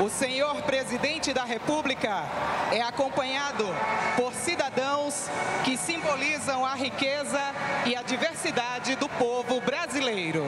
o senhor presidente da República é acompanhado por cidadãos que simbolizam a riqueza e a diversidade do povo brasileiro.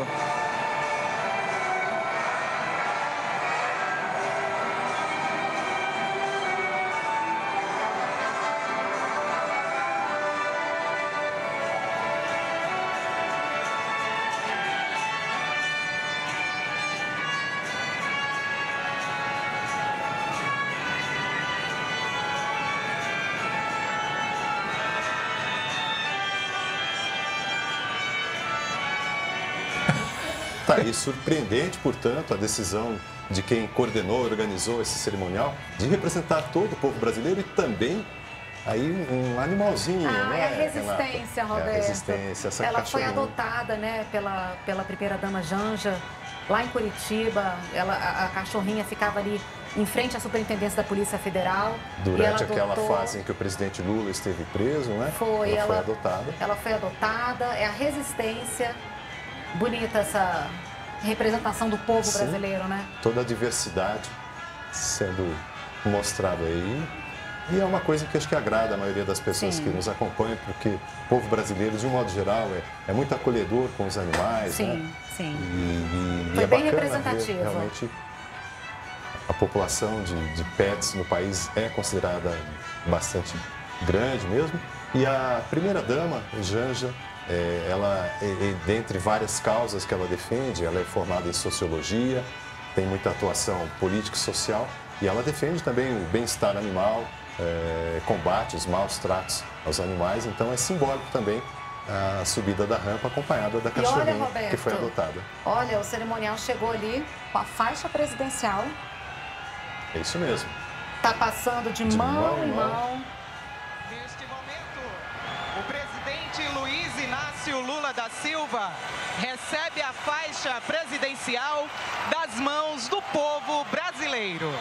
Tá aí surpreendente, portanto, a decisão de quem coordenou, organizou esse cerimonial de representar todo o povo brasileiro e também aí um animalzinho, ah, né? É a resistência, Renata? Roberto. É a resistência, essa Ela foi adotada, né, pela, pela primeira dama Janja, lá em Curitiba. Ela, a, a cachorrinha ficava ali em frente à superintendência da Polícia Federal. Durante aquela adotou- fase em que o presidente Lula esteve preso, né? Foi, ela, foi ela- adotada. Ela foi adotada, é a resistência. Bonita essa representação do povo Sim. brasileiro, né? Toda a diversidade sendo mostrada aí. E é uma coisa que acho que agrada a maioria das pessoas Sim. que nos acompanham, porque o povo brasileiro, de um modo geral, é, é muito acolhedor com os animais, né? Sim, sim. E, e Foi é bem representativo. Realmente, a população de, de pets no país é considerada bastante grande mesmo. E a primeira-dama, Janja, é, ela, é, dentre várias causas que ela defende, ela é formada em sociologia, tem muita atuação político-social e ela defende também o bem-estar animal, é, combate os maus tratos aos animais. Então é simbólico também a subida da rampa acompanhada da E olha, cachorrinha Roberto, que foi adotada. Olha, o cerimonial chegou ali com a faixa presidencial, É isso mesmo. tá passando de, De mão, mão em em mão. mão. Presidente Luiz Inácio Lula da Silva recebe a faixa presidencial das mãos do povo brasileiro.